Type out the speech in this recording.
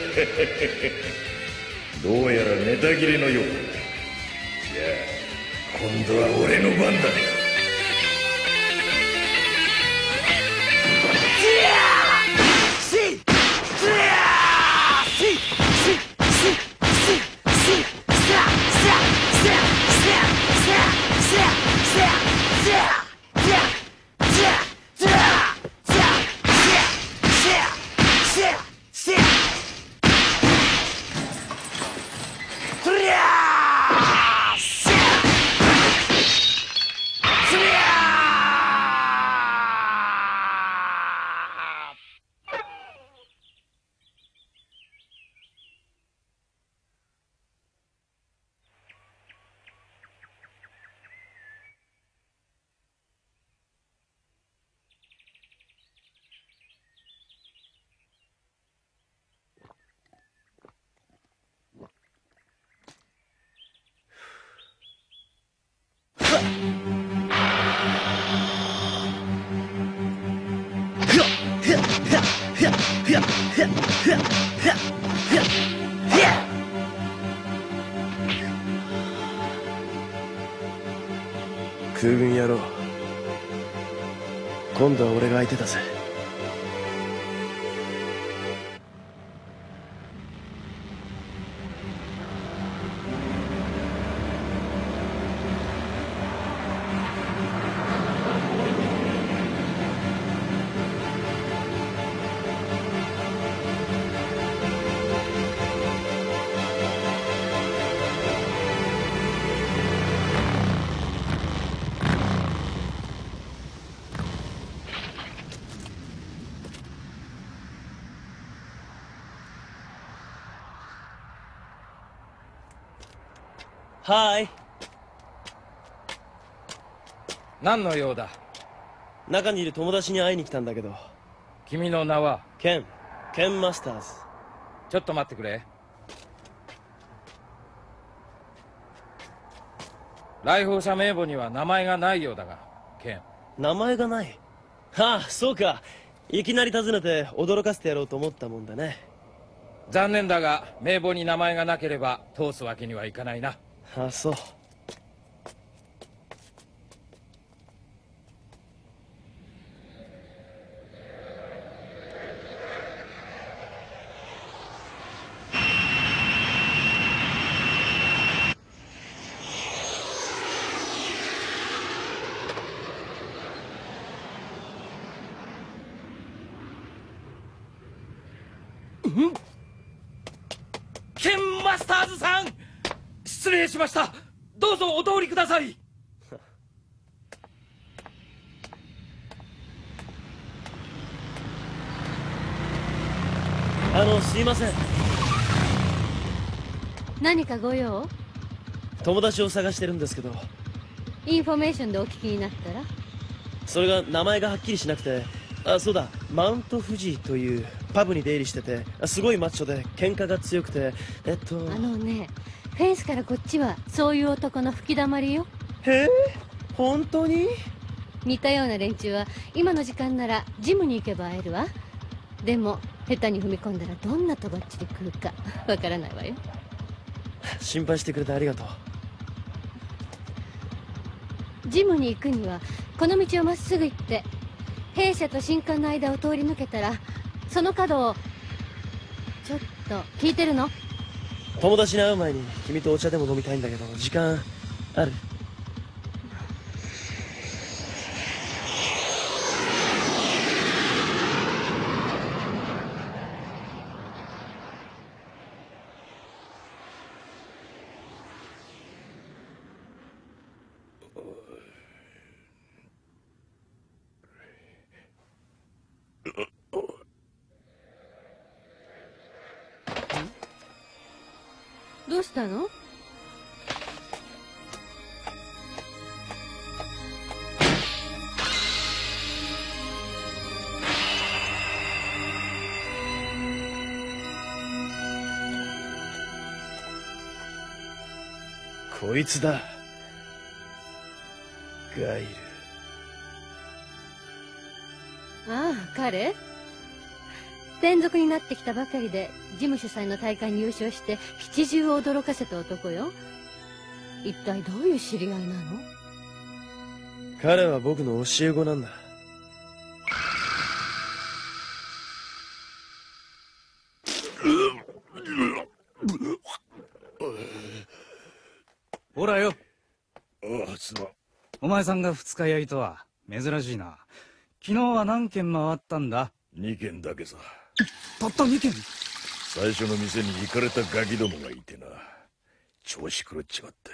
どうやらネタ切れのよう。だじゃあ今度は俺の番だね。空軍野郎。今度は俺が相手だぜ。はい。何の用だ？中にいる友達に会いに来たんだけど。君の名は？ケン。ケンマスターズ。ちょっと待ってくれ。来訪者名簿には名前がないようだがケン。名前がない？はあそうか。いきなり訪ねて驚かせてやろうと思ったもんだね。残念だが名簿に名前がなければ通すわけにはいかないなあそう。ケンマスターズさん！失礼しました。どうぞお通りください。あのすいません。何かご用？友達を探してるんですけど。インフォメーションでお聞きになったら？それが名前がはっきりしなくて。あそうだ。マウント富士というパブに出入りしてて。すごいマッチョで喧嘩が強くて。えっと。あのねフェンスからこっちはそういう男の吹き溜まりよ。へえ本当に？似たような連中は今の時間ならジムに行けば会えるわ。でも下手に踏み込んだらどんなとばっちり来るか わからないわよ。心配してくれてありがとう。ジムに行くにはこの道をまっすぐ行って弊社と新館の間を通り抜けたらその角をちょっと聞いてるの？友達に会う前に君とお茶でも飲みたいんだけど時間ある？どうしたの？こいつだ。ガイル。ああ彼？転属になってきたばかりで事務主催の大会に優勝して七中を驚かせた男よ。一体どういう知り合いなの？彼は僕の教え子なんだ。ほらよ。ああすまん。お前さんが二日酔いとは珍しいな。昨日は何軒回ったんだ？2軒だけさたった2軒。最初の店に行かれたガキどもがいてな。調子狂っちまって